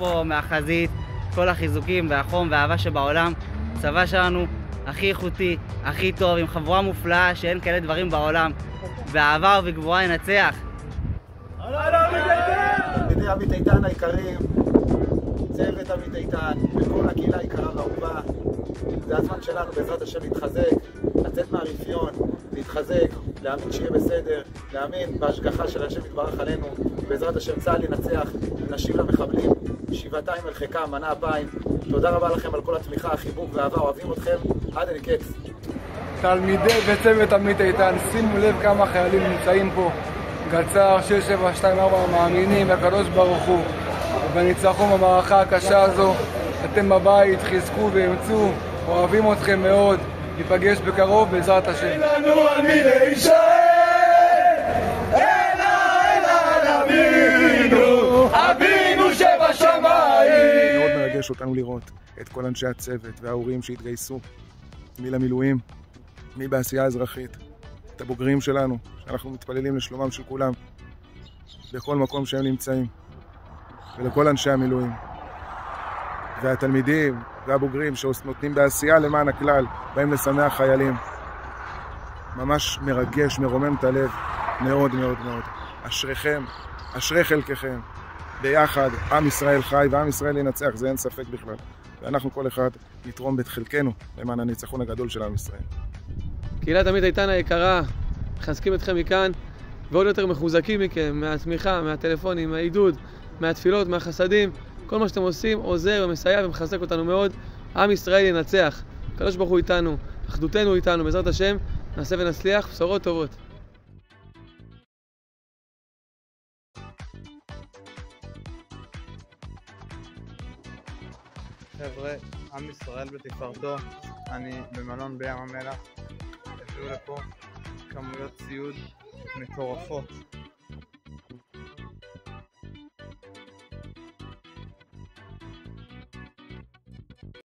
פה מהחזית, כל החיזוקים והחום והאהבה שבעולם. הצבא שלנו הכי איכותי, הכי טוב, עם חבורה מופלאה שאין כאלה דברים בעולם. באהבה ובגבורה ינצח. תלמידי עמית איתן היקרים, צוות עמית איתן, וכל הקהילה היקרה והאהובה, זה הזמן שלנו בעזרת השם להתחזק, לצאת מהרפיון, להתחזק, להאמין שיהיה בסדר, להאמין בהשגחה של השם יתברך עלינו, בעזרת השם צה"ל ינצח, נשיב למחבלים, שבעתיים אל חיקם, מנה אפיים. תודה רבה לכם על כל התמיכה, החיבוק והאהבה, אוהבים אתכם, עד אין קץ. תלמידי וצוות עמית איתן, שימו לב כמה חיילים נמצאים פה. גצ"ר 6724 מאמינים בקדוש ברוך הוא ובניצחון במערכה הקשה הזו. אתם בבית, חזקו ואמצו, אוהבים אתכם מאוד. ניפגש בקרוב בעזרת השם. לנו על מי להישאר, אלא אלא אבינו, אבינו שבשמיים. מאוד מרגש אותנו לראות את כל אנשי הצוות וההורים שהתגייסו, מי למילואים, מי בעשייה האזרחית, את הבוגרים שלנו, שאנחנו מתפללים לשלומם של כולם, בכל מקום שהם נמצאים, ולכל אנשי המילואים. והתלמידים והבוגרים שנותנים בעשייה למען הכלל, באים לשמח חיילים. ממש מרגש, מרומם את הלב, מאוד מאוד מאוד. אשריכם, אשרי חלקכם. ביחד, עם ישראל חי ועם ישראל ינצח, זה אין ספק בכלל. ואנחנו כל אחד נתרום את חלקנו למען הניצחון הגדול של עם ישראל. קהילת עמית איתן היקרה, מחזקים אתכם מכאן, ועוד יותר מחוזקים מכם, מהתמיכה, מהטלפונים, מהעידוד, מהתפילות, מהחסדים. כל מה שאתם עושים עוזר ומסייע ומחזק אותנו מאוד. עם ישראל ינצח. הקדוש ברוך הוא איתנו, אחדותנו איתנו, בעזרת השם, נעשה ונצליח, בשורות טובות. חבר'ה, עם ישראל בתפארתו, אני במלון בים המלח, הביאו לפה כמויות ציוד מטורפות,